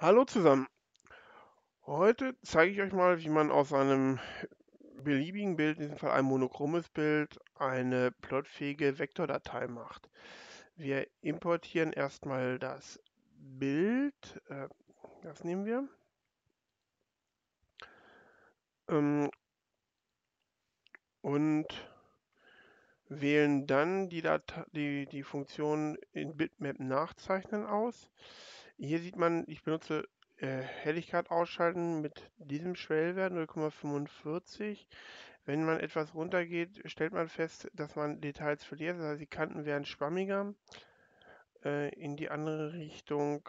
Hallo zusammen. Heute zeige ich euch mal, wie man aus einem beliebigen Bild, in diesem Fall ein monochromes Bild, eine plotfähige Vektordatei macht. Wir importieren erstmal das Bild, äh, das nehmen wir, ähm, und wählen dann die, Datei, die, die Funktion in Bitmap nachzeichnen aus. Hier sieht man, ich benutze äh, Helligkeit ausschalten mit diesem Schwellwert 0,45. Wenn man etwas runtergeht, stellt man fest, dass man Details verliert. Das heißt, die Kanten werden schwammiger. Äh, in die andere Richtung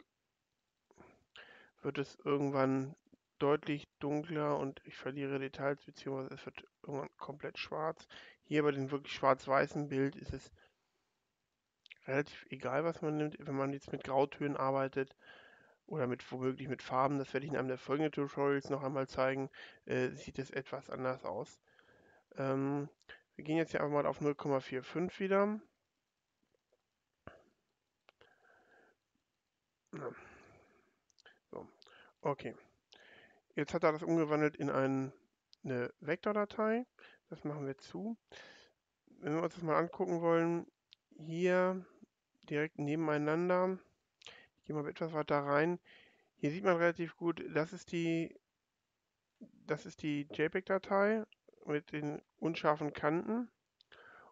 wird es irgendwann deutlich dunkler und ich verliere Details, beziehungsweise es wird irgendwann komplett schwarz. Hier bei dem wirklich schwarz-weißen Bild ist es relativ egal, was man nimmt. Wenn man jetzt mit Grautönen arbeitet oder mit womöglich mit Farben, das werde ich in einem der folgenden Tutorials noch einmal zeigen, äh, sieht es etwas anders aus. Ähm, wir gehen jetzt hier einfach mal auf 0,45 wieder. So, okay. Jetzt hat er das umgewandelt in ein, eine Vektordatei. Das machen wir zu. Wenn wir uns das mal angucken wollen, hier direkt nebeneinander, ich gehe mal etwas weiter rein. Hier sieht man relativ gut, das ist die, das ist die JPEG-Datei mit den unscharfen Kanten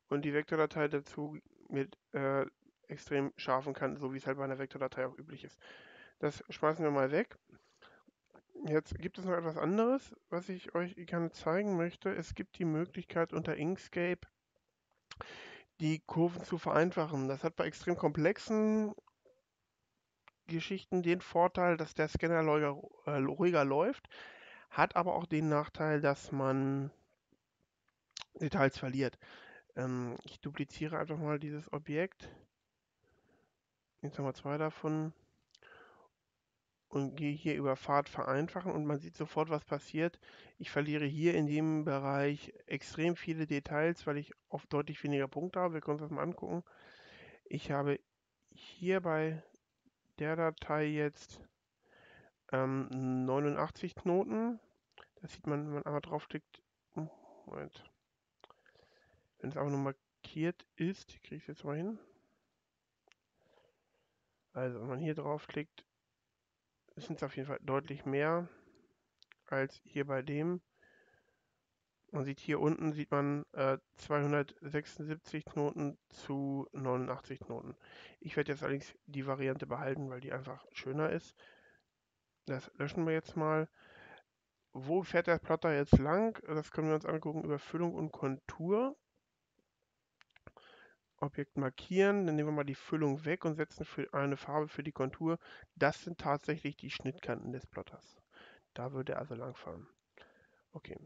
und die Vektordatei dazu mit äh, extrem scharfen Kanten, so wie es halt bei einer Vektordatei auch üblich ist. Das schmeißen wir mal weg. Jetzt gibt es noch etwas anderes, was ich euch gerne zeigen möchte. Es gibt die Möglichkeit unter Inkscape die Kurven zu vereinfachen. Das hat bei extrem komplexen Geschichten den Vorteil, dass der Scanner ruhiger, äh, ruhiger läuft, hat aber auch den Nachteil, dass man Details verliert. Ähm, ich dupliziere einfach mal dieses Objekt. Jetzt haben wir zwei davon und gehe hier über Fahrt vereinfachen und man sieht sofort, was passiert. Ich verliere hier in dem Bereich extrem viele Details, weil ich oft deutlich weniger Punkte habe. Wir können uns das mal angucken. Ich habe hier bei der Datei jetzt ähm, 89 Knoten. Das sieht man, wenn man einmal draufklickt. Moment. Wenn es aber nur markiert ist, kriege ich es jetzt mal hin. Also, wenn man hier draufklickt, sind es auf jeden Fall deutlich mehr als hier bei dem. Man sieht hier unten sieht man äh, 276 Knoten zu 89 Knoten. Ich werde jetzt allerdings die Variante behalten, weil die einfach schöner ist. Das löschen wir jetzt mal. Wo fährt der Plotter jetzt lang? Das können wir uns angucken über Füllung und Kontur. Objekt markieren, dann nehmen wir mal die Füllung weg und setzen für eine Farbe für die Kontur. Das sind tatsächlich die Schnittkanten des Plotters. Da würde er also langfahren. Okay,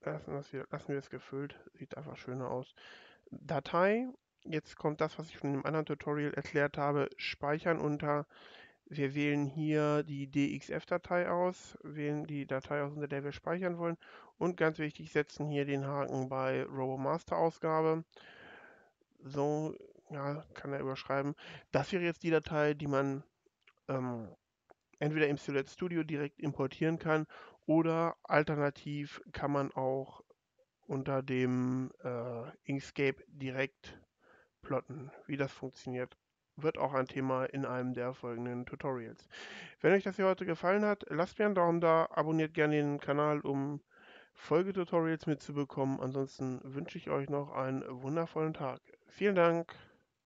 lassen, wir, lassen wir es gefüllt, sieht einfach schöner aus. Datei, jetzt kommt das, was ich schon im anderen Tutorial erklärt habe, speichern unter, wir wählen hier die DXF-Datei aus, wählen die Datei aus, unter der wir speichern wollen und ganz wichtig, setzen hier den Haken bei RoboMaster-Ausgabe so, ja, kann er überschreiben. Das wäre jetzt die Datei, die man ähm, entweder im Silhouette Studio direkt importieren kann oder alternativ kann man auch unter dem äh, Inkscape direkt plotten. Wie das funktioniert, wird auch ein Thema in einem der folgenden Tutorials. Wenn euch das hier heute gefallen hat, lasst mir einen Daumen da, abonniert gerne den Kanal, um Folgetutorials mitzubekommen. Ansonsten wünsche ich euch noch einen wundervollen Tag. Vielen Dank.